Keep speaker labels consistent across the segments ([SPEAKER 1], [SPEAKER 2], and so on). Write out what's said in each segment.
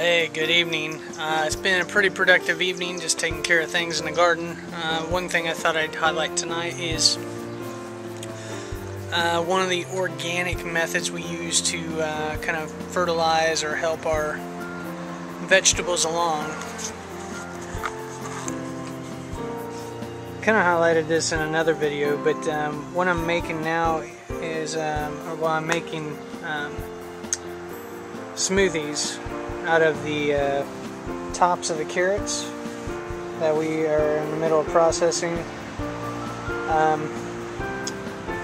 [SPEAKER 1] Hey, good evening. Uh, it's been a pretty productive evening just taking care of things in the garden. Uh, one thing I thought I'd highlight tonight is uh, one of the organic methods we use to uh, kind of fertilize or help our vegetables along. Kind of highlighted this in another video, but um, what I'm making now is, um, or well, I'm making um, smoothies out of the uh, tops of the carrots that we are in the middle of processing. Um,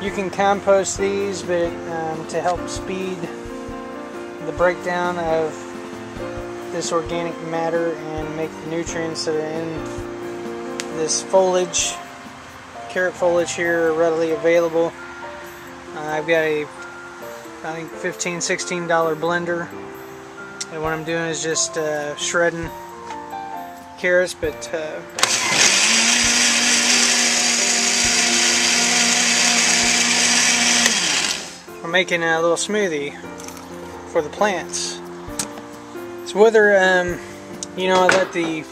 [SPEAKER 1] you can compost these, but um, to help speed the breakdown of this organic matter and make the nutrients that are in this foliage, carrot foliage here, readily available. Uh, I've got a, I think, $15, $16 blender and what I'm doing is just uh, shredding carrots, but uh, we're making a little smoothie for the plants. So whether um, you know I let the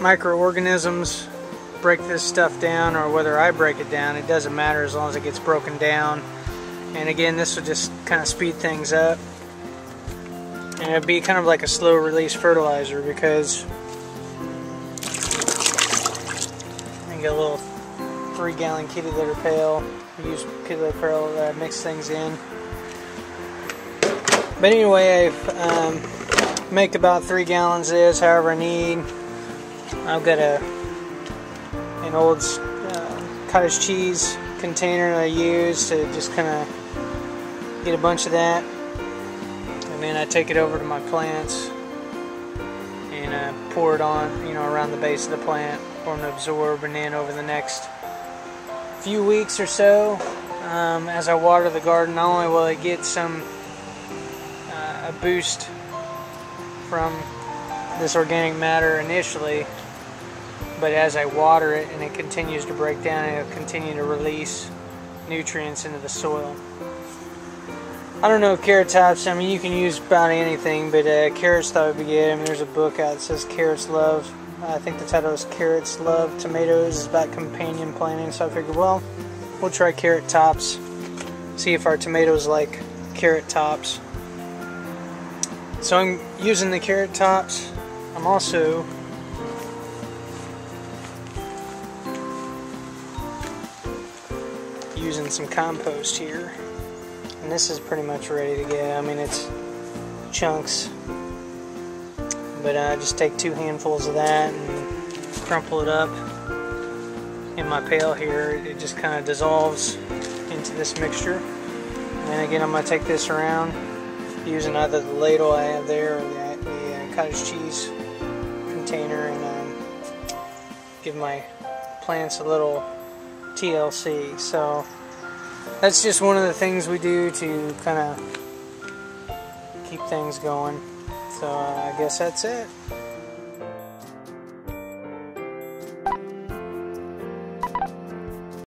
[SPEAKER 1] microorganisms break this stuff down or whether I break it down, it doesn't matter as long as it gets broken down. And again, this will just kind of speed things up it'd be kind of like a slow release fertilizer because I get a little three gallon kitty litter pail use kitty litter pail to mix things in. But anyway I um, make about three gallons of this however I need. I've got a an old uh, cottage cheese container that I use to just kind of get a bunch of that then I take it over to my plants and I pour it on, you know, around the base of the plant for them to absorb. And then over the next few weeks or so, um, as I water the garden, not only will it get some uh, a boost from this organic matter initially, but as I water it and it continues to break down, it'll continue to release nutrients into the soil. I don't know carrot tops. I mean, you can use about anything, but uh, carrots thought would be good. I mean, there's a book out that says Carrots Love. I think the title is Carrots Love Tomatoes. It's about companion planting. So I figured, well, we'll try carrot tops. See if our tomatoes like carrot tops. So I'm using the carrot tops. I'm also using some compost here. This is pretty much ready to go. I mean, it's chunks. But I uh, just take two handfuls of that and crumple it up in my pail here. It just kind of dissolves into this mixture. And again, I'm going to take this around using either the ladle I have there or the, the uh, cottage cheese container and um, give my plants a little TLC. So that's just one of the things we do to kind of keep things going. So uh, I guess that's it.